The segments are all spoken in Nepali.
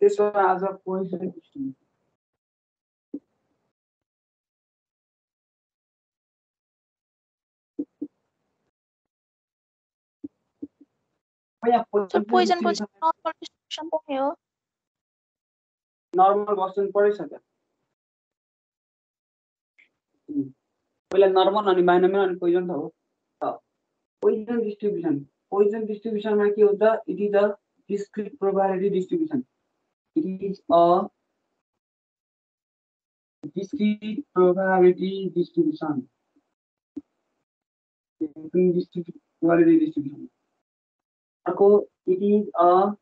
त्यसो आज Poisson sir Poisson distribution- normal distribution पनि हो नर्मल क्वेसन पढिसक्यो उम्, पहिला नर्मल अनि बाइनोमियल अनि पोइजन त हो पोइजन डिस्ट्रिब्युसन पोइजन डिस्ट्रिब्युसनमा के हुन्छ it is a discrete probability distribution it is a discrete probability distribution. Probability distribution. It is a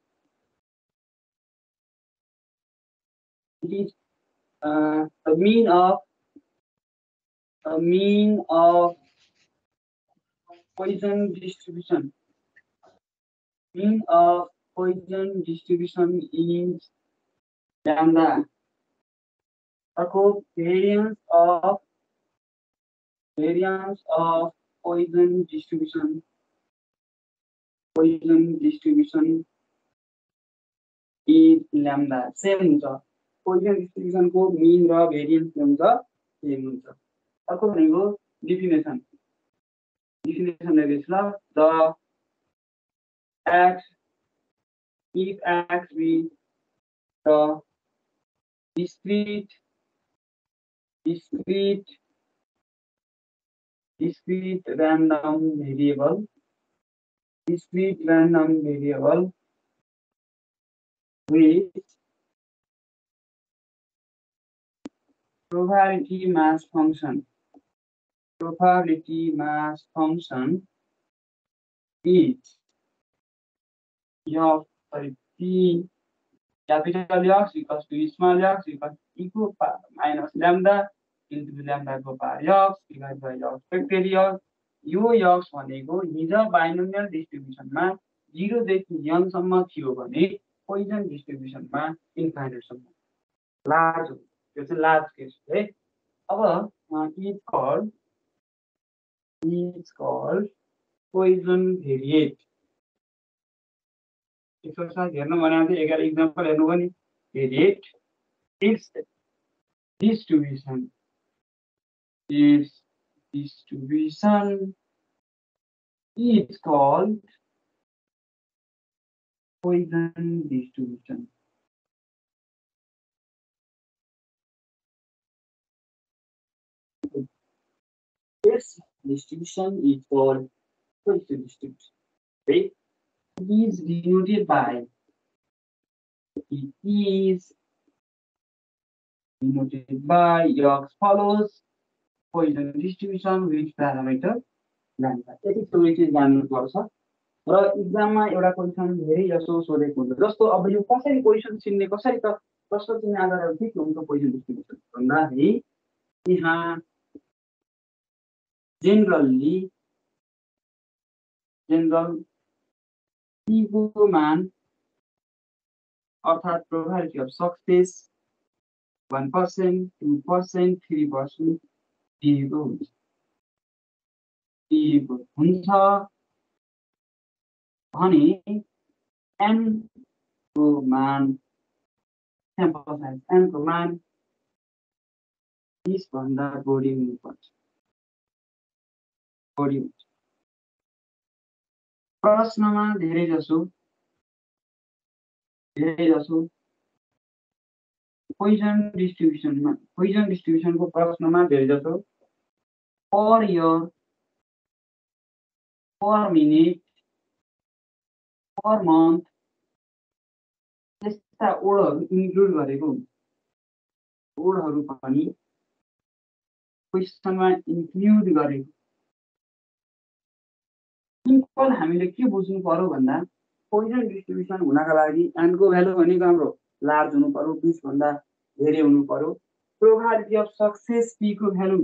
it is uh, a mean of a mean of poison distribution. Mean of poison distribution is lambda अर्को variance of variance of Poisson distribution Poisson distribution is lambda same हुन्छ पोइजन डिस्ट्रिब्युसनको मिन र भेरिएन्स के हुन्छ सेम हुन्छ अर्को भनेको definition definition let the X if X be the discrete discrete discrete random variable discrete random variable with probability mass function. Probability mass function is sorry p capital X equals to small x equal power minus lambda into lambda को power x divided by x यो x भनेको हिजो बाइनोमियल डिस्ट्रिब्युसनमा जिरोदेखि यनसम्म थियो भने पोइजन डिस्ट्रिब्युसनमा इन्फाइनाइटसम्म लार्ज हो। त्यो चाहिँ लार्ज केस है अब is called is called Poisson variate. exercise એનું બનાવતી એક એક્ઝામ્પલ એનું બની કે rate it's distribution is distribution is called poison distribution this distribution is called poison distribution right It is denoted by it is denoted by as follows Poisson distribution with parameter lambda यति थोरै चाहिँ जान्नुपर्छ र इक्जाममा एउटा क्वेसन धेरै जसो सोधेको हुन्छ। जस्तो अब यो कसरी क्वेसन चिन्ने कसरी त प्रश्न चिन्ने आधारहरू के के हुन्छ पोइजन डिस्ट्रिब्युसन भन्दाखेरि यहाँ जेनरल्ली जेनरल टीको मान अर्थात् probability of success one percent two percent three percent दिएको हुन्छ। दिएको हुन्छ भने एनको मान साइज एनको मान बिसभन्दा बढी हुनुपर्छ। बढी हुन्छ। प्रश्नमा धेरै जसो धेरै जसो पोइजन डिस्ट्रिब्युसनमा पोइजन डिस्ट्रिब्युसनको प्रश्नमा धेरै जसो per year per minute per month त्यस्ता ओडहरू इन्क्लुड गरेको ओडहरू पनि क्वेसनमा इन्क्लुड गरेको सिम्पल हामीले के बुझ्नु पर्यो भन्दा पोइजन डिस्ट्रिब्युसन हुनका लागि एनको भ्यालु भनेको हाम्रो लार्ज हुनु पर्यो बिसभन्दा धेरै हुनु पर्यो। प्रोभाबिलिटी अफ सक्सेस पीको भ्यालु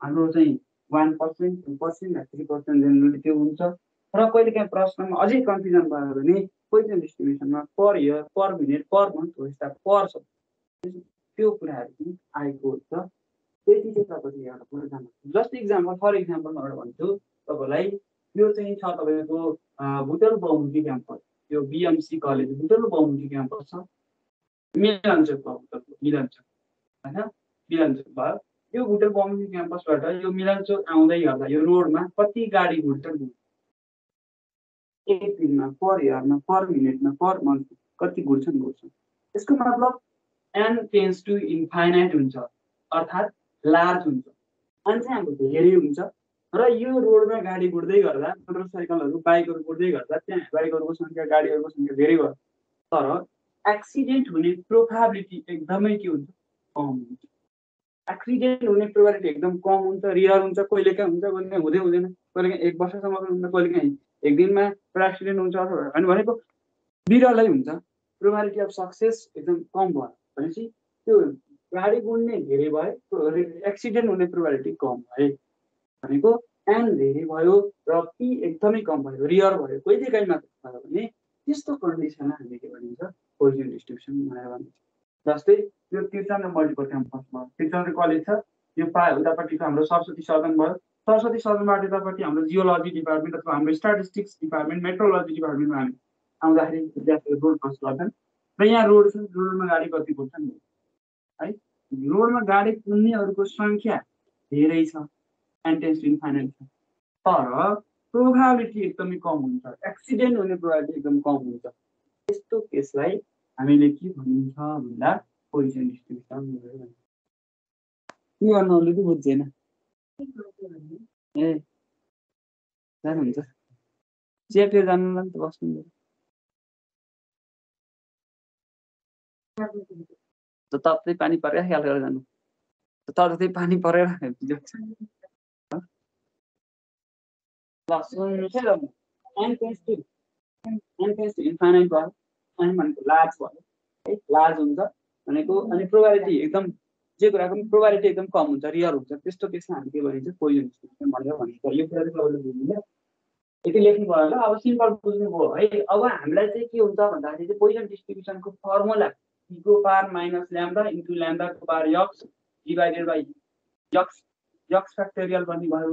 हाम्रो चाहिँ one percent two percent three percent generally त्यो हुन्छ। र कहिले काहीँ प्रश्नमा अझै कन्फ्युजन भयो भने Poisson डिस्ट्रिब्युसनमा per year per minute per month हो यस्ता पर त्यो कुराहरू पनि आएको हुन्छ। त्यति चाहिँ तपाईँले एउटा कुरो जान्नु जस्ट इक्जाम्पल फर इक्जाम्पल म एउटा भन्छु। तपाईँलाई यो चाहिँ छ तपाईँको भुटल बहुमुखी क्याम्पस यो बिएमसी कलेज भुटल बहुमुखी क्याम्पस छ मिलनचोक भयो मिलनचोक होइन? मिलनचोक भयो। यो भुटेल कम्युनिटी क्याम्पसबाट यो मिलनचोक आउँदै गर्दा यो रोडमा कति गाडी घुट्छ एक दिनमा पर इयरमा पर मिनटमा पर मन्थ कति घुट्छन् घुट्छन् यसको मतलब एन टेन्स टु इन्फाइनाइट हुन्छ अर्थात् लार्ज हुन्छ। एन चाहिँ हाम्रो धेरै हुन्छ। र यो रोडमा गाडी गुड्दै गर्दा मोटरसाइकलहरू बाइकहरू गुड्दै गर्दा त्यहाँ बाइकहरूको सङ्ख्या गाडीहरूको सङ्ख्या धेरै भयो। तर एक्सिडेन्ट हुने प्रोभाबिलिटी एकदमै के हुन्छ? कम हुन्छ। एक्सिडेन्ट हुने प्रोभाबिलिटी एकदम कम हुन्छ रियर हुन्छ कहिले काहीँ हुन्छ कहिले काहीँ हुँदै हुँदैन। कहिले काहीँ एक वर्षसम्म पनि हुन्छ कहिले काहीँ एक दिनमा पुरा एक्सिडेन्ट हुन्छ अथवा भनेको बिरलै हुन्छ। प्रोभाबिलिटी अफ सक्सेस एकदम कम भयो भनेपछि त्यो गाडी गुड्ने धेरै भयो एक्सिडेन्ट हुने प्रोभाबिलिटी कम भयो। भनेको एन धेरै भयो र पी एकदमै कम भयो रियर भयो कहिले काहीँ मात्र भयो भने त्यस्तो कन्डिसनमा हामीले के भनिन्छ पोजिसन डिस्ट्रिब्युसन भनेर भनिन्छ। जस्तै यो तीर्थचन्द्र मल्टिपल क्याम्पस भयो। कलेज छ यो पा उतापट्टिको हाम्रो सरस्वती सदन भयो। सरस्वती सदनबाट यतापट्टि हाम्रो जियोलोजी डिपार्टमेन्ट अथवा हाम्रो स्ट्याटिस्टिक्स डिपार्टमेन्ट मेट्रोलोजी डिपार्टमेन्टमा हामी आउँदाखेरि विद्यार्थीहरू रोड क्रस गर्छन्। र यहाँ रोड छ रोडमा गाडी कति कुद्छन् है रोडमा गाडी कुद्नेहरूको सङ्ख्या धेरै छ। इन्फाइनाइट छ तर प्रोभाबिलिटी एकदमै कम हुन्छ। एक्सिडेन्ट हुने प्रोभाबिलिटी एकदम कम हुन्छ। यस्तो केसलाई हामीले के भनिन्छ भन्दा पोजिसन डिस्ट्रिब्युसन के गर्नु अलिकति बुझ्दैन। ए जानुहुन्छ चियातिर जानुलाई त बस्नु त ततै पानी परेर ख्याल गरेर जानु। तर पानी परेर इन्फाइनाइट भयो भनेको लार्ज भयो है लार्ज हुन्छ भनेको अनि प्रोभाबिलिटी एकदम जे कुराको पनि प्रोभाबिलिटी एकदम कम हुन्छ रियर हुन्छ त्यस्तो केसमा हामी के भनिन्छ पोइजन भनेर भनिन्छ यो कुरा चाहिँ बुझ्नुहुन्छ यति लेख्नु भयो होला अब सिम्पल बुझ्नुभयो है अब हामीलाई चाहिँ के हुन्छ भन्दाखेरि चाहिँ पोइजन डिस्ट्रिब्युसनको फर्मुला इको पार माइनस ल्याम्डा इन्टु ल्याम्डाको पार X divided by X X factorial भन्ने भयो।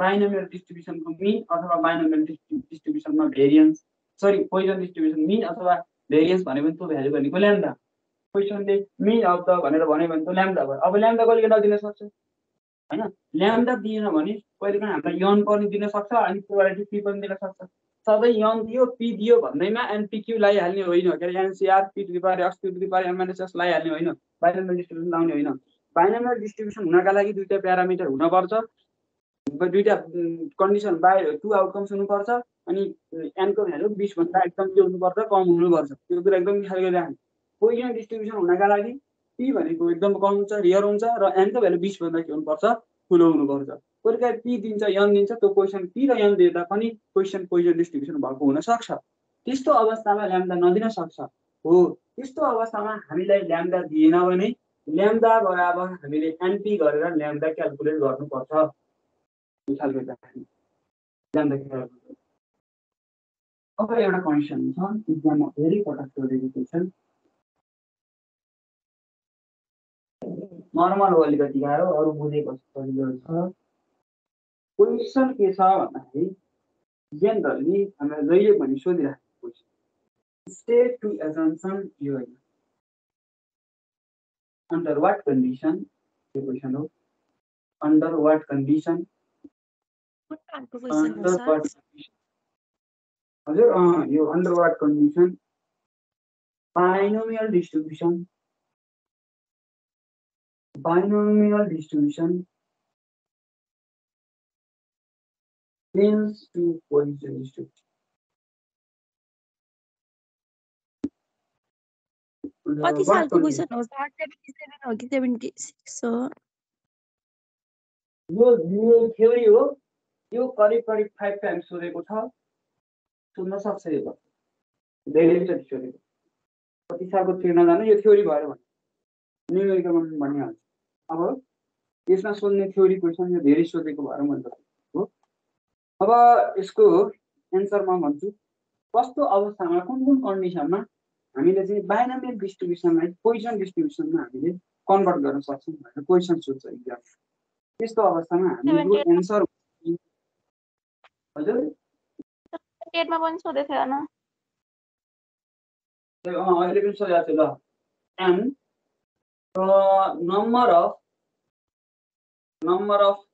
बाइनोमियल डिस्ट्रिब्युसनको मिन अथवा binomial डिस्ट्रिब्युसनमा variance sorry Poisson distribution mean अथवा भेरिएन्स भन्यो भने त्यो भ्यालु भनेको ल्याम्डा क्वेसनले मिन अफ द भनेर भन्यो भने त ल्याम्डा भयो। अब ल्याम्डा कहिले नदिन सक्छ? होइन? ल्याम्डा दिएन भने कहिले काहीँ हामीलाई यन पनि दिन सक्छ अनि प्रोभाबिलिटी पी पनि दिन सक्छ। सधैँ यन दियो पी दियो भन्दैमा एनपिक्यू लगाइहाल्ने होइन। के अरे एनसिआर पी टु पारे एक्स टु पारे एमएनएसएस लगाइहाल्ने होइन। बाइनोमियल डिस्ट्रिब्युसन लाउने होइन। बाइनोमियल डिस्ट्रिब्युसन हुनका लागि दुइटा प्यारामिटर हुनपर्छ। दुइटा कन्डिसन बाई टु आउटकम्स हुनुपर्छ अनि एनको भ्यालु बिसभन्दा एकदम के हुनुपर्छ कम हुनुपर्छ। त्यो कुरा एकदम ख्याल गरिराख्नु पोजिसन डिस्ट्रिब्युसन हुनका लागि? पी भनेको एकदम कम हुन्छ रियर हुन्छ र एनको भ्यालु बिसभन्दा के हुनुपर्छ? ठुलो हुनुपर्छ। कहिले काहीँ पी दिन्छ यन दिन्छ त्यो क्वेसन पी र यन दिँदा पनि क्वेसन पोजिसन डिस्ट्रिब्युसन भएको हुनसक्छ त्यस्तो अवस्थामा ल्याम्दा नदिन सक्छ। हो त्यस्तो अवस्थामा हामीलाई ल्याम्दा दिएन भने ल्याम्दा बराबर हामीले एनपी गरेर ल्याम्दा क्यालकुलेट गर्नुपर्छ। खालको जाँदाखेरि अब एउटा कन्डिसन छ इक्जाममा धेरै पटक सोधेको नर्मल हो अलिकति गाह्रो अरू बुझेको सजिलो छ क्वेसन के छ भन्दाखेरि जेनरली हामीलाई जहिले पनि सोधिराखेको स्टेट टु यो होइन अन्डर वाट कन्डिसन हो वाट कन्डिसन हजुर यो under what condition binomial distribution binomial distribution tends to Poisson distribution. कति सालको क्वेसन हो सर सेभेन्टी सेभेन हो कि सेभेन्टी सिक्स हो यो थ्योरी हो यो करिब करिब फाइभ टाइम्स सोधेको छ। सुन्न सक्छ यो धेरैचोटि सोधेको कति सालको थियो नजानु यो थ्योरी भएर भने। न्युमेरिकलमा पनि भनिहाल्छु। अब यसमा सोध्ने थ्योरी क्वेसन यो धेरै सोधेको भएर मैले तपाईँको अब यसको एन्सर म भन्छु। कस्तो अवस्थामा कुन कुन कन्डिसनमा हामीले चाहिँ बाइनामियल डिस्ट्रिब्युसनलाई पोइजन डिस्ट्रिब्युसनमा हामीले कन्भर्ट गर्न सक्छौँ भनेर क्वेसन सोध्छ इक्जाम त्यस्तो अवस्थामा हाम्रो एन्सर हजुर। अहिले पनि सोधिरहेको थिएँ ल। N number of number of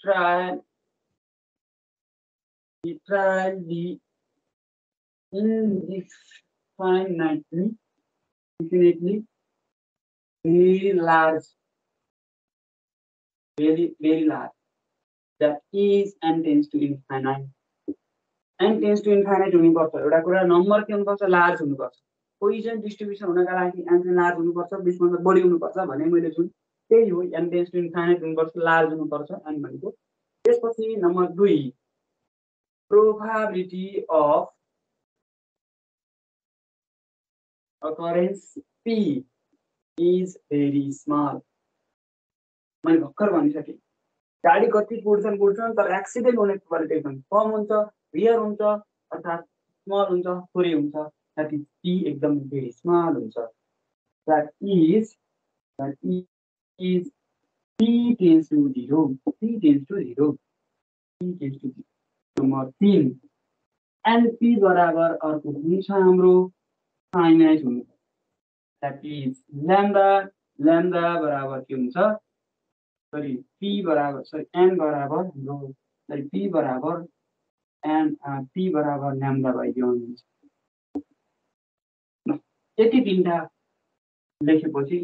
try trial nine three very large very very large that is and tends to infinite. and tends to infinite हुनुपर्छ एउटा कुरा नम्बर के हुनुपर्छ? लार्ज हुनुपर्छ पोजिसन डिस्ट्रिब्युसन हुनका लागि एन चाहिँ लार्ज हुनुपर्छ बिसभन्दा बढी हुनुपर्छ भने मैले जुन त्यही हो एन टेन्स टु इन्फाइनाइट हुनुपर्छ लार्ज हुनुपर्छ एन भनेको। त्यसपछि नम्बर दुई probability of occurrence P is very small. मैले भर्खर भनिसकेँ। गाडी कति कुद्छन् कुद्छन् तर एक्सिडेन्ट हुने एकदम कम हुन्छ रियर हुन्छ अर्थात् स्मल हुन्छ थोरै हुन्छ द्याट इज पी एकदम भेरी स्मल हुन्छ। That is that is P tends to zero P tends to zero P tends to zero number तिन एनपी बराबर अर्को हुन्छ हाम्रो फाइनाइट हुनु द्याट इज ल्याम्डा ल्याम्डा बराबर के हुन्छ? सरी पी बराबर सरी एन बराबर हाम्रो सरी पी बराबर एन पी बराबर ल्याम्डा भइदियो हुन्छ यति तिनवटा लेखेपछि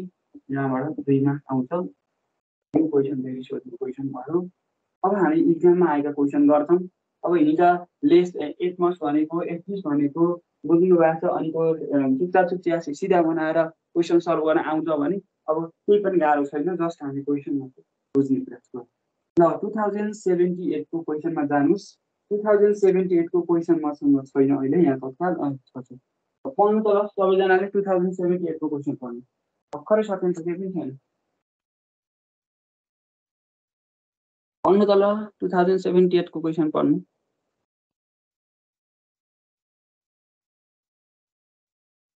यहाँबाट दुईमा आउँछ। यो क्वेसन धेरै सोध्ने क्वेसन भयो। अब हामी इक्जाममा आएका क्वेसन गर्छौँ। अब हिजो लेस एट मार्क्स भनेको एकतिस भनेको बुझ्नु भएको छ अनि चुच्ची आसी सिधा बनाएर क्वेसन सल्भ गर्न आउँछ भने अब केही पनि गाह्रो छैन जस्ट हामी क्वेसन बुझ्ने गरौँ ल टु थाउजन्ड सेभेन्टी एटको क्वेसनमा जानुहोस् टु थाउजन्ड सेभेन्टी एटको क्वेसन मसँग छैन अहिले यहाँ तत्काल। पढ्नु त ल सबैजनाले टु थाउजन्ड सेभेन्टी एटको क्वेसन पढ्नु। भर्खरै सकिन्छ केही पनि छैन। पढ्नु त ल टु थाउजन्ड सेभेन्टी एटको क्वेसन पढ्नु।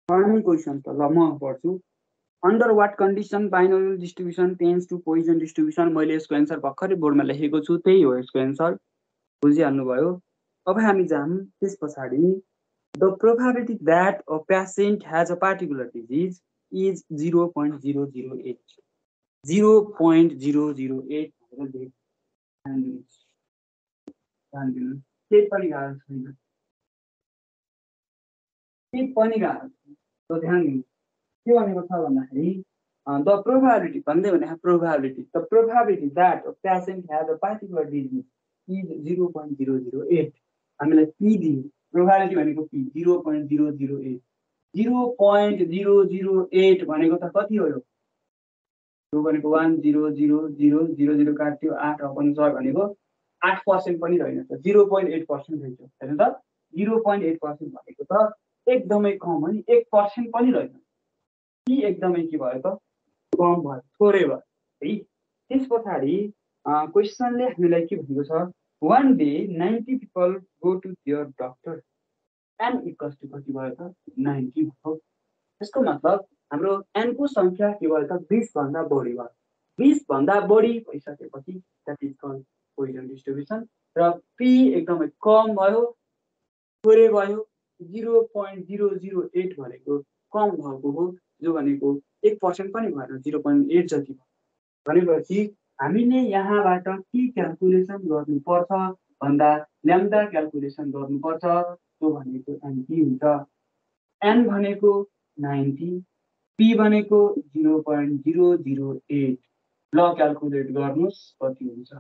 पढ्नु क्वेसन त ल म पढ्छु। Under what condition binomial distribution tends to Poisson distribution मैले यसको एन्सर भर्खरै बोर्डमा लेखेको छु त्यही हो यसको एन्सर बुझिहाल्नुभयो? अब हामी जाऊँ त्यस पछाडि the probability that a patient has a particular disease is zero point zero zero eight zero point zero zero eight केही पनि गाह्रो छैन। केही पनि गाह्रो छैन। ध्यान दिनुहोस्। के भनेको छ भन्दाखेरि द प्रोभाबिलिटी भन्दै भने probability. The probability that patient has a particular disease is zero point zero zero eight हामीलाई पी दियो। प्रोभाबिलिटी भनेको P zero point zero zero eight zero point zero zero eight भनेको त कति हो यो? भनेको one zero zero zero zero zero काट्यो आठ अपन छ भनेको आठ पर्सेन्ट पनि रहेन जिरो पोइन्ट एट पर्सेन्ट रहेछ। हेर्नु त। जिरो पोइन्ट एट पर्सेन्ट भनेको त एकदमै कम हो नि। एक पर्सेन्ट पनि रहेन। कि एकदमै के भयो त कम भयो थोरै भयो है? त्यस पछाडि क्वेसनले हामीलाई के भनेको छ? One day ninety people go to their doctor N equals to कति भयो त? नाइन्टी भयो। यसको मतलब हाम्रो एनको सङ्ख्या के भयो त? बिसभन्दा बढी भयो। बिसभन्दा बढी भइसकेपछि that is call Poisson distribution र पी एकदमै कम भयो थोरै भयो zero point zero zero eight भनेको कम भएको हो। जो भनेको एक पर्सेन्ट पनि भएन जिरो पोइन्ट एट जति भनेपछि हामीले यहाँबाट के क्यालकुलेसन गर्नुपर्छ? भन्दा ल्याम्डा क्यालकुलेसन गर्नुपर्छ। त्यो भनेको एनपी हुन्छ। एन भनेको नाइन्टी पी भनेको zero point zero zero eight ल क्यालकुलेट गर्नुहोस् कति हुन्छ?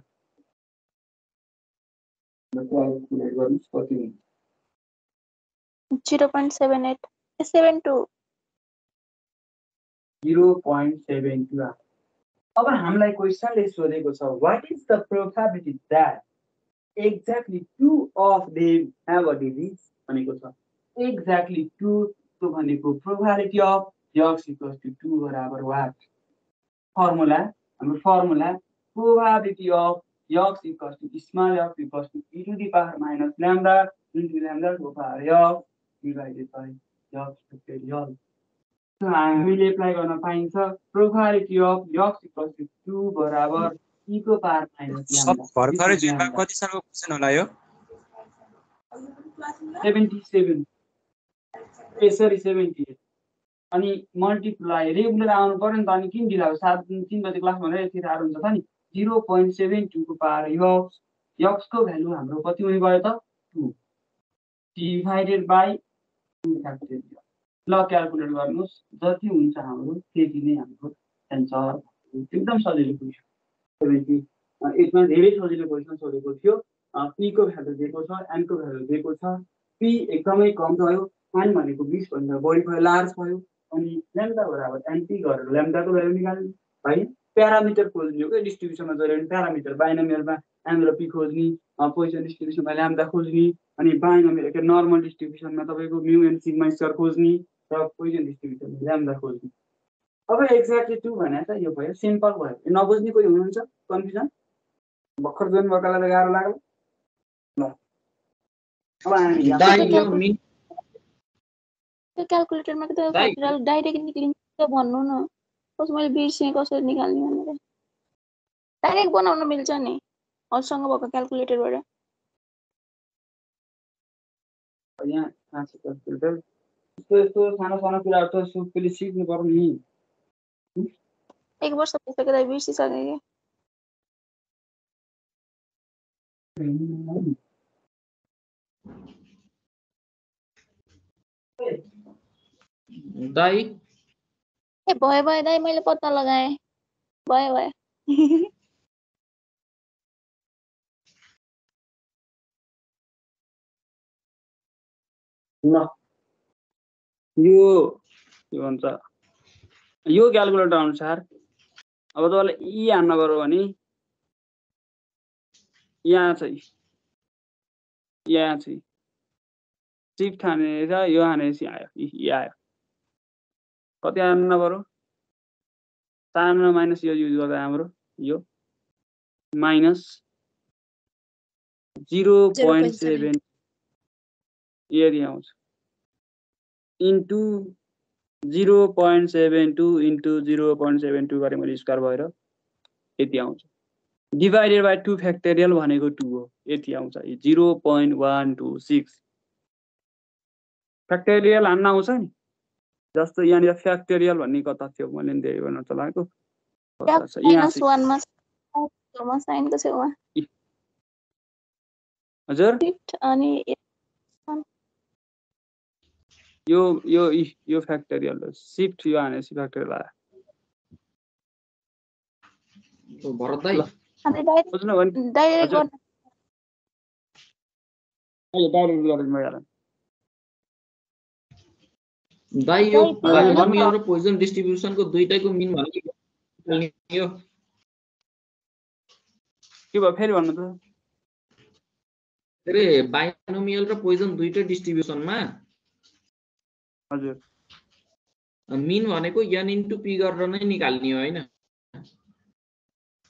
क्यालकुलेट गर्नुहोस् कति हुन्छ zero point seven eight seven two zero point seven two अब हामीलाई क्वेसनले सोधेको छ what is the probability that exactly two of they have a disease भनेको छ। एक्ज्याक्टली टु त्यो भनेको probability of x equals to two बराबर वाट फर्मुला हाम्रो formula probability of x equals to small x equals to e to the power minus lambda into lambda to power x divided by x factorial हामीले एप्लाई गर्न पाइन्छ। Probability of x to two बराबर ई को पावर माइनस भर्खरै कति सालको क्वेसन होला यो? Seventy seven. ए सरी सेभेन्टी एट। अनि मल्टिप्लाई रेगुलर आउनु पऱ्यो नि त अनि किन ढिला सात दिन तिन बजी क्लास भनेर यति साह्रो हुन्छ त नि। जिरो पोइन्ट सेभेन टूको पावर यक्स यक्सको भ्यालु हाम्रो कति हुने भयो त? Two divided by two factorial ल क्यालकुलेट गर्नुहोस्। जति हुन्छ हाम्रो त्यति नै हाम्रो एन्सर एकदम सजिलो क्वेसन। सेभेन्टी यसमा धेरै सजिलो क्वेसन सोधेको थियो। पीको भ्यालु दिएको छ एनको भ्यालु दिएको छ। पी एकदमै कम भयो एन भनेको बिसभन्दा बढी भयो लार्ज भयो। अनि ल्याम्डा बराबर एनपी गरेर ल्याम्डाको भ्यालु निकाल्ने है प्यारामिटर खोज्ने हो क्या डिस्ट्रिब्युसनमा जहिले पनि प्यारामिटर बाइनोमियलमा एम र पी खोज्ने पोजिसन डिस्ट्रिब्युसनमा ल्याम्डा खोज्ने अनि बाइनोमियल के नर्मल डिस्ट्रिब्युसनमा तपाईँको म्यु एन्ड सिग्मा खोज्ने। र पोजिसन डिस्ट्रिब्युसनमा ल्याम्डा खोज्ने अब एक्ज्याक्टली टू भने त यो भयो सिम्पल भयो यो नबुझ्ने कोही हुनुहुन्छ कन्फ्युजन भर्खर जोइन भएकोलाई त गाह्रो लाग्यो ल अब क्यालकुलेटरमा त डाइरेक्ट निक्लिन्छ भन्नु न कस्तो मैले बिर्सेँ कसरी निकाल्ने भनेर डाइरेक्ट बनाउन मिल्छ नि हजुरसँग भएको क्यालकुलेटरबाट यहाँ क्यालकुलेटर यस्तो सानो सानो कुराहरू त पहिले सिक्नु पर्यो एक दाइ ए भयो भयो दाइ मैले पत्ता लगाएँ भयो भयो ल यो के भन्छ यो क्यालकुलेटर अनुसार अब तपाईँलाई यी हान्न पऱ्यो भने यहाँ चाहिँ यहाँ चाहिँ सिफ्ट हानेर यो हानेपछि आयो यी आयो। कति हान्न पऱ्यो चार माइनस यो युज गर्दा हाम्रो यो माइनस जिरो पोइन्ट सेभेन यदि आउँछ। Into zero point seven two into zero point seven two गरेँ मैले स्क्वायर भएर यति आउँछ। डिभाइडेड बाई टू फ्याक्टोरियल भनेको टू हो यति आउँछ। Zero point one two six factorial हान्न आउँछ नि? जस्तो यहाँनिर फ्याक्टोरियल भन्ने कता थियो मैले धेरै गर्न चलाएको छ? यहाँ माइनस चाहिँ- वानमा छेउमा साइनको छेउमा हजुर फिफ्ट अनि यो यो यो फ्याक्टोरियल सिफ्ट यो हानेपछि फ्याक्टोरियल आयो भरत दाइ बुझ्नु भयो नि। डाइरेक्ट गरेर दाइ यो बायोनोमियल र पोइजन डिस्ट्रिब्युसनको दुइटैको मिन भनेको यो के भयो? फेरि भन्नु त। अरे बायोनोमियल र पोइजन दुइटै डिस्ट्रिब्युसनमा। हजुर। मिन भनेको एन इन्टु पी गरेर नै निकाल्ने हो होइन?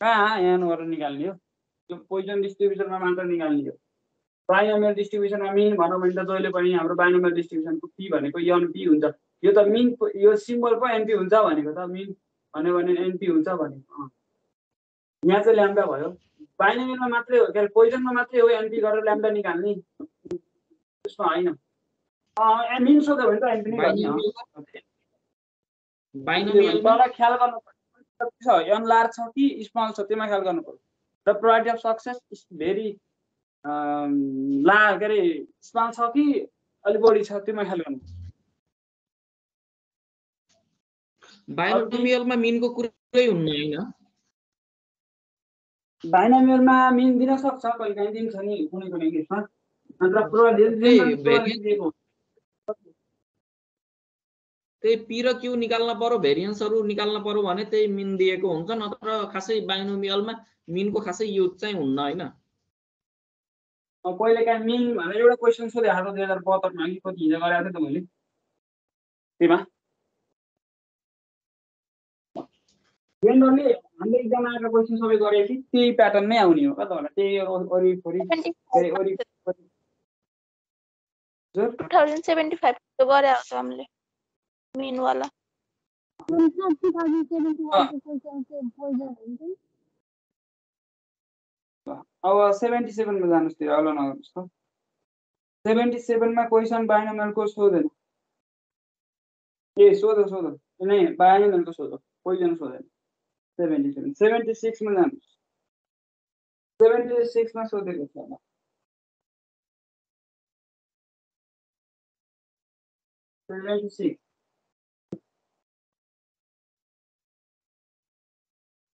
कहाँ यहाँ गरेर निकाल्ने हो? त्यो पोइजन डिस्ट्रिब्युसनमा मात्र निकाल्ने हो। बाइनोमियल डिस्ट्रिब्युसनमा मिन भनौँ भने त जहिले पनि हाम्रो बाइनोमियल डिस्ट्रिब्युसनको पी भनेको एनपी हुन्छ। यो त मिन पो- यो सिम्बल पो एनपी हुन्छ भनेको त मिन भन्यो भने एनपी हुन्छ भनेको। यहाँ चाहिँ ल्याम्डा भयो। बाइनोमियलमा मात्रै हो के अरे पोइजनमा मात्रै हो एनपी गरेर ल्याम्डा निकाल्ने। त्यसमा होइन। अँ, मिन सोध्यो भने त एनपी नै गर्ने अँ। बाइनोमियल तल ख्याल गर्नु पर्छ छ एन लार्ज छ कि स्मल छ त्यसमा ख्याल गर्नु पर्छ र probability of success is very ला के अरे स्मल छ कि अलिक बढी छ त्यसमा ख्याल गर्नु बायोनोमियलमा मिनको कुरै हुन्न होइन बाइनोमियलमा मिन दिन सक्छ कहिले काहीँ दिन्छ नि कुनै कुनै केसमा अन्त प्रोभाबिलिटी त्यही पी र क्यू निकाल्न पर्यो भेरिएन्सहरू निकाल्न पर्यो भने त्यही मिन दिएको हुन्छ नत्र खासै बायोनोमियलमा मिनको खासै युज चाहिँ हुन्न होइन। कहिले काहीँ मिन भनेर एउटा क्वेसन सोधेको थियो दुई हजार बहत्तरमा कि कति हिजो गरेको थिएँ त मैले। त्यहीमा। जेनरली हाम्रो इक्जाम आएको क्वेसन सबै गरेपछि त्यही प्याटर्नमै आउने हो क्या तपाईँलाई? त्यही वरिपरि के वरिपरि। टु थाउजन्ड सेभेन्टी फाइभ त गरे हामीले। मेन वाला। हाँ। अब 77 में जानुस्ते होला न दोस्तों 77 मा क्वेशन बाइनोमियल को सोधेन ए सोध सोध नहीं बाइनोमियल को सोधो कोई जन सोधेन 77 76 में जानु 76 मा सोधेको छ होला सिक्स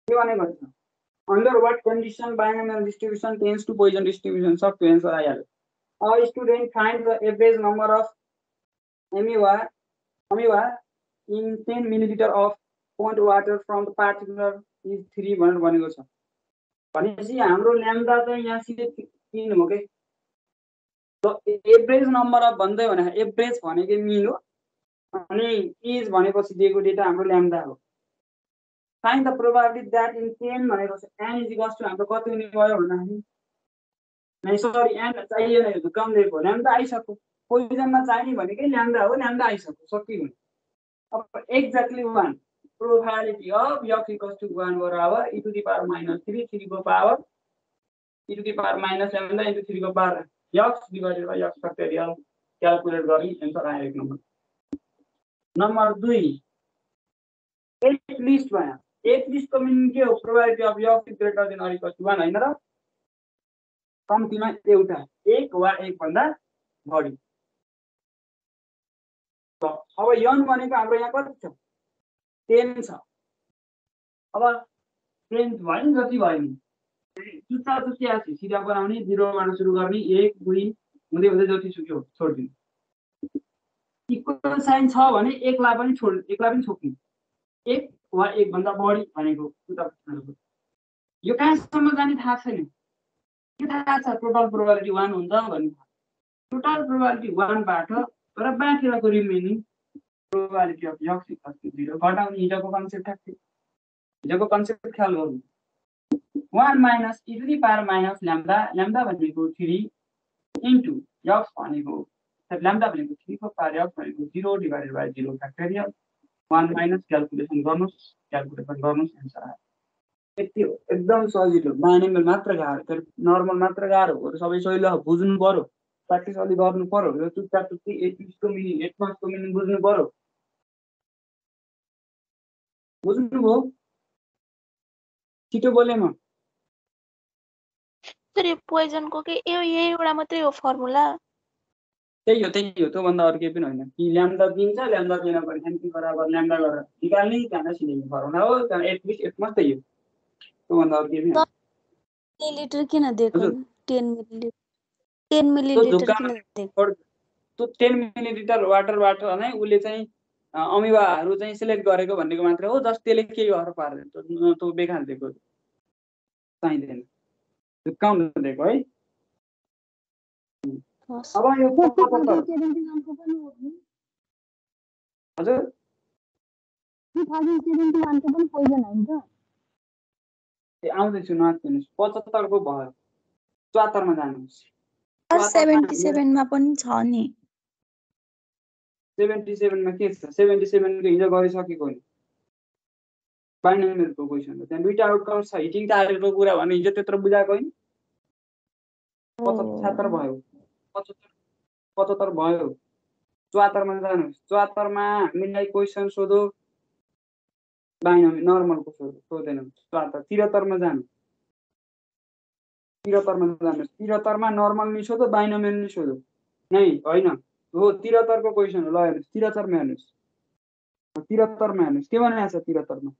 के भनेको छ under what condition binomial distribution tends to Poisson distribution सक्यो एन्सर आइहाल्यो a student find the average number of amoeba amoeba in 10 milliliter of pond water from the particular is 3 भनेर भनेको छ भनेपछि हाम्रो ल्याम्डा चाहिँ यहाँ सिधै तिन हो कि एभरेज नम्बर अफ भन्दै भने एभरेज भनेकै मिन हो अनि इज भनेपछि दिएको डेटा हाम्रो ल्याम्डा हो find the probability that in 10 भनेको n is equals to हाम्रो कति हुने भयो भन्दाखेरि नै सरी n चाहिएन यो कम दिएको ल्याम्डा आइसक्यो पोजिसनमा चाहिने भनेकै ल्याम्डा हो ल्याम्डा आइसक्यो सक्यो भने अब exactly one probability of x equals to one बराबर e to the power minus three थ्रीको power e to the power minus lambda into थ्रीको power x divided by x factorial calculate गरी एन्सर आयो एक नम्बर नम्बर दुई एट लिस्ट भयो एक लिस्टको मिनिङ के हो probability of x is greater than or equal to one होइन र कम्तीमा एउटा एक वा एकभन्दा बढी त अब यन भनेको हाम्रो यहाँ कति छ टेन छ अब टेन भयो नि जति भयो नि जुत्ता जुत्ती आएको सिधा बनाउने जिरोबाट सुरु गर्ने एक दुई हुँदै हुँदै जति सुक्यो छोडिदिनु इक्वल साइन छ भने एकलाई पनि छोड एकलाई पनि छोड्नु एक वा एकभन्दा बढी भनेको यो कहाँसम्म जाने थाहा छैन। के थाहा छ टोटल प्रोभाबिलिटी वान हुन्छ भन्ने टोटल प्रोभाबिलिटी वानबाट तर बाँकीको रिमेनिङ प्रोभाबिलिटी अफ यक्स घटाउने हिजोको कन्सेप्ट थाहा थियो। हिजोको कन्सेप्ट ख्याल गर्नु। One minus e to the power minus lambda lambda भनेको थ्री इन्टु यक्स भनेको ल्याम्डा भनेको थ्रीको पावर यक्स भनेको zero divided by zero factorial one minus calculation गर्नुहोस् क्यालकुलेसन गर्नुहोस् एन्सर आयो यति हो एकदम सजिलो। माइनेबल मात्र गाह्रो। तर नर्मल मात्र गाह्रो। हो सबै सजिलो बुझ्नु पऱ्यो प्र्याक्टिस अलिक गर्नु पऱ्यो यो चुच्चा चुच्ची एट बिसको मिनिङ एट मार्क्सको मिनिङ बुझ्नु पऱ्यो बुझ्नुभयो छिटो बोलेँ म। सर यो पोइजनको के यो यही एउटा मात्रै हो फर्मुला त्यही हो त्यही हो त्योभन्दा अरू केही पनि होइन। कि ल्याम्डा दिन्छ ल्याम्डा दिन भने एमपी बराबर ल्याम्डा गरेर निकाल्ने त्यहाँबाट सिलेक्ट फर्मुला हो त्यहाँ एट बिस एट मात्रै हो। त्योभन्दा अरू केही पनि होइन। मिलिलिटर किन दिएको? हजुर। टेन त्यो टेन मिलिलिटर वाटरबाट नै उसले चाहिँ अ, अमिबाहरू चाहिँ सिलेक्ट गरेको भनेको मात्रै हो जस्ट त्यसले केही असर पार्दैन त्यो त्यो बेकार दिएको। चाहिँदैन त्यो काउन्ट दिएको है। अब यो हजुर ए, आउँदैछु नआत्तिनुहोस् पचहत्तरको भयो चुहत्तरमा जानुहोस् सेभेन्टी सेभेनमा पनि छ नि सेभेन्टी सेभेनमा के छ सेभेन्टी सेभेनको हिजो गरिसकेको नि बाइनोमियलको क्वेसन हो त्यहाँ दुइटा आउटकम छ हिटिङ टारेको कुरा भने हिजो त्यत्रो बुझाएको होइन पचहत्तर भयो पचहत्तर पचहत्तर भयो। चुहत्तरमा जानुहोस्। चुहत्तरमा हामीलाई क्वेसन सोधो। बाइनोमी नर्मलको सोधो सोधेन। चुहत्तर त्रिहत्तरमा जानु त्रिहत्तरमा जानुहोस्। त्रिहत्तरमा नर्मल नि सोधो बाइनोमियल नि सोधो। नै होइन? हो त्रिहत्तरको क्वेसन हो। ल हेर्नुहोस्। त्रिहत्तरमा हेर्नुहोस्। त्रिहत्तरमा हेर्नुहोस्। के भनेको छ त्रिहत्तरमा?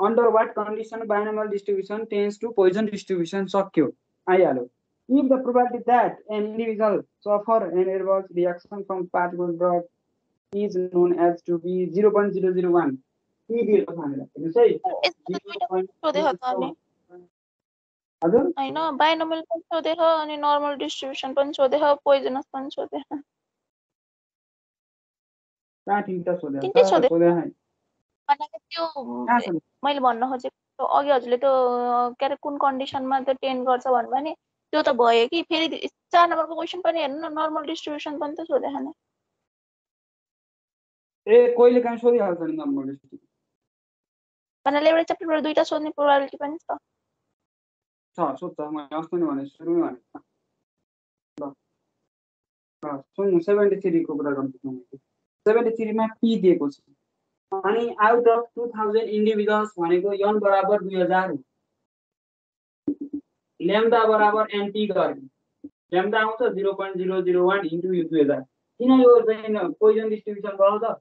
Under what condition binomial distribution tends to Poisson distribution सक्यो? आइहाल्यो। If the probability that an individual suffer an adverse reaction from particle drug is known as to be 0.001 के दिएको छ हामीलाई हेर्नुहोस् है यसमा त दुइटा सोधेको छ अनि हजुर होइन बाइनोमियल पनि सोधेको अनि नर्मल डिस्ट्रिब्युसन पनि सोधेको पोइजनस पनि सोधेको कहाँ तिनवटा सोधेको तिनटै छ सोधे। सोधेको छैन। भनेको त्यो कहाँ छ मैले भन्न खोजेको अघि हजुरले त्यो के अरे कुन कन्डिसनमा त्यो टेन गर्छ भन्नुभयो नि त्यो त भयो कि फेरि चार नम्बरको क्वेसन पनि हेर्नु न नर्मल डिस्ट्रिब्युसन पनि त सोधेको छैन। ए कहिले काहीँ सोधिहाल्छ नि नम्बर भन्नाले एउटा च्याप्टरबाट दुइटा सोध्ने प्रोभाबिलिटी पनि छ। छ सोध्छ। मैले अस्ति नै भने सुरुमै भनेको ल सुन्नु सेभेन्टी थ्रीको कुरा गर्छु सेभेन्टी थ्रीमा पी दिएको छ। अनि out of two thousand individuals भनेको यन बराबर दुई हजार हो। ल्याम्डा बराबर एनपी गर्ने ल्याम्डा आउँछ zero point zero zero one into यो दुई हजार किन यो चाहिँ पोइजन डिस्ट्रिब्युसन भयो त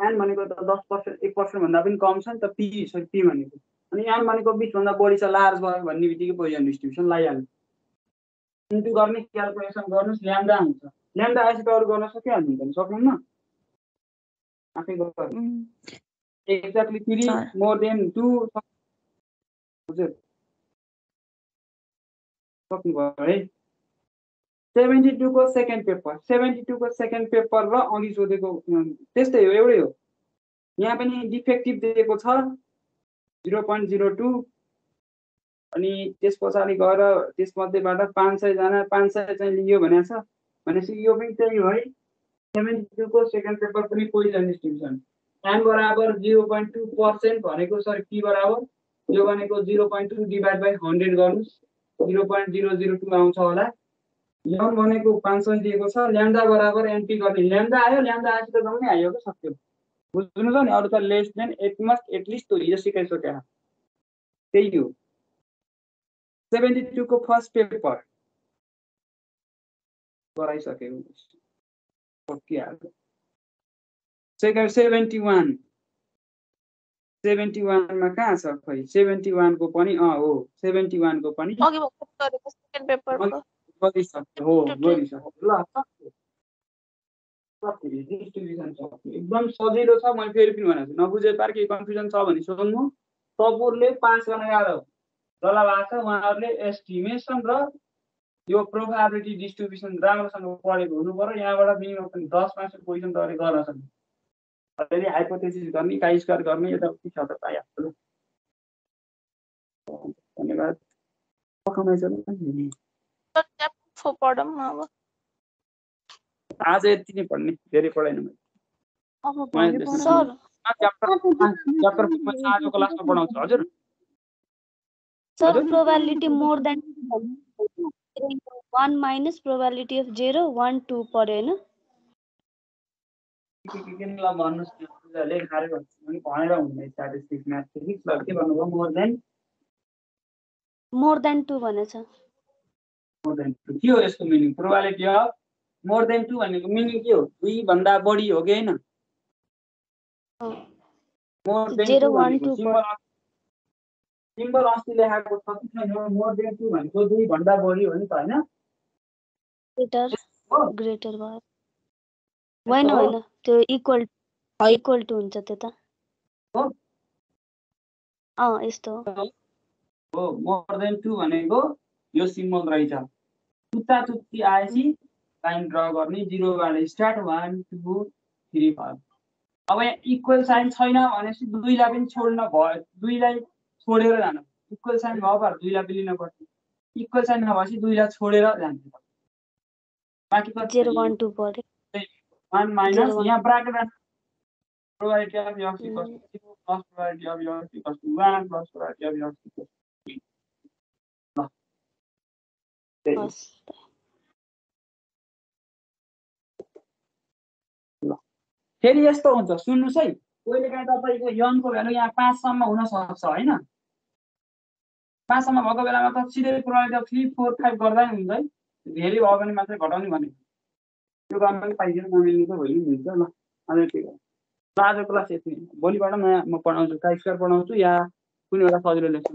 एन भनेको त दस पर्सेन्ट एक पर्सेन्टभन्दा पनि कम छ नि त पी सरी पी भनेको अनि एम भनेको बिसभन्दा बढी छ लार्ज भयो भन्ने बित्तिकै पोइजन डिस्ट्रिब्युसन लगाइहाल्नु इन्टु गर्ने क्यालकुलेसन गर्नुहोस् ल्याम्डा हुन्छ ल्याम्डा आएपछि अरू गर्न सकिहाल्नुहुन्छ नि सक्नुहुन्न आफै exactly three. More than two हजुर सक्नुभयो है सेभेन्टी टूको सेकेन्ड पेपर सेभेन्टी टूको सेकेन्ड पेपर र अघि सोधेको त्यस्तै हो एउटै हो। यहाँ पनि डिफेक्टिभ दिएको छ जिरो पोइन्ट जिरो टू अनि त्यस पछाडि गएर त्यसमध्येबाट पाँच सयजना पाँच सय चाहिँ लियो भनेको छ। भनेपछि यो पनि त्यही हो है। सेभेन्टी टूको सेकेन्ड पेपर पनि पोइजन डिस्ट्रिब्युसन एन बराबर जिरो पोइन्ट टू पर्सेन्ट भनेको सर पी बराबर? यो भनेको zero point two divide by hundred गर्नुहोस्। Zero point zero zero two आउँछ होला। यन भनेको पाँच सय दिएको छ। ल्याम्डा बराबर एनपी गर्ने ल्याम्डा आयो ल्याम्डा आएपछि त जम्मै आयो क्या सक्यो? बुझ्नु छ नि अरू त less than at most at least त्यो हिजो सिकाइसक्यो त्यही हो। सेभेन्टी टूको फर्स्ट पेपर। गराइसकेको सेभेन्टी वान। सेभेन्टी वानमा कहाँ छ खै सेभेन्टी वानको पनि अँ हो। सेभेन्टी वानको पनि। हो डिस्ट्रिब्युसन एकदम सजिलो छ मैले फेरि पनि भनेको छु। नबुझे पार केही कन्फ्युजन छ भने सोध्नु। पाँच गर्न गाह्रो। जसलाई भएको छ उहाँहरूले एस्टिमेसन र यो प्रोभाबिलिटी डिस्ट्रिब्युसन राम्रोसँग पढेको हुनु पऱ्यो यहाँबाट मिनिमम पनि दस मार्क्सको क्वेसन तपाईँले गर्न सक्नु फेरि हाइपोथेसिस गर्ने काइ स्क्वायर गर्ने यताउति छ त पाइहाल्छ धन्यवाद। आज यति नै पढ्ने धेरै पढाइन मैले। च्याप्टर म आजको क्लासमा पढाउँछु हजुर। Sir? Probability more than one minus probability of zero one two पऱ्यो होइन? के के के ल भन्नुहोस् न पूजाले खारे भन्छु भने भनेर स्ट्याटिस्टिक्स ल के भन्नुभयो? More than more than two भनेछ। मोर देन टू के हो यसको meaning probability of more than two भनेको मिनिङ के हो? दुई भन्दा बढी हो कि होइन। मोर देन टू भनेको सिम्बल अस्ति लेखाएको छ कि छैन? मोर देन टू भनेको दुई भन्दा बढी हो नि त होइन? ग्रेटर ग्रेटर भयो। होइन हो। होइन। त्यो इक्वल इक्वल टू हुन्छ त्यो त? अँ यस्तो हो। मोर देन टू भनेको यो सिम्बल रहेछ। तुत्ता तुत्ती आएपछि लाइन ड्र गर्ने जिरोबाट start one two three five अब यहाँ इक्वल साइन छैन भनेपछि दुईलाई पनि छोड्न भयो। दुईलाई छोडेर जानु इक्वल साइन भयो भएर दुईलाई पनि लिन पर्छ। इक्वल साइन नभएपछि दुईलाई छोडेर जान्छ बाँकी यहाँ ब्राकेट फेरि यस्तो हुन्छ सुन्नुहोस् है कहिले काहीँ तपाईँको यनको भ्यालु यहाँ पाँचसम्म हुनसक्छ होइन? पाँचसम्म भएको बेलामा त सिधै प्रोभाबिलिटी थ्री फोर फाइभ गर्दा नि हुन्छ है धेरै भयो भने मात्रै घटाउने भनेको त्यो गर्न पाइँदैन नमिल्ने त भोलि हुन्छ ल आज के गर्नु ल आजको क्लास यति। भोलिबाट म म पढाउँछु स्क्वायर पढाउँछु या कुनै एउटा सजिलो लेख्छु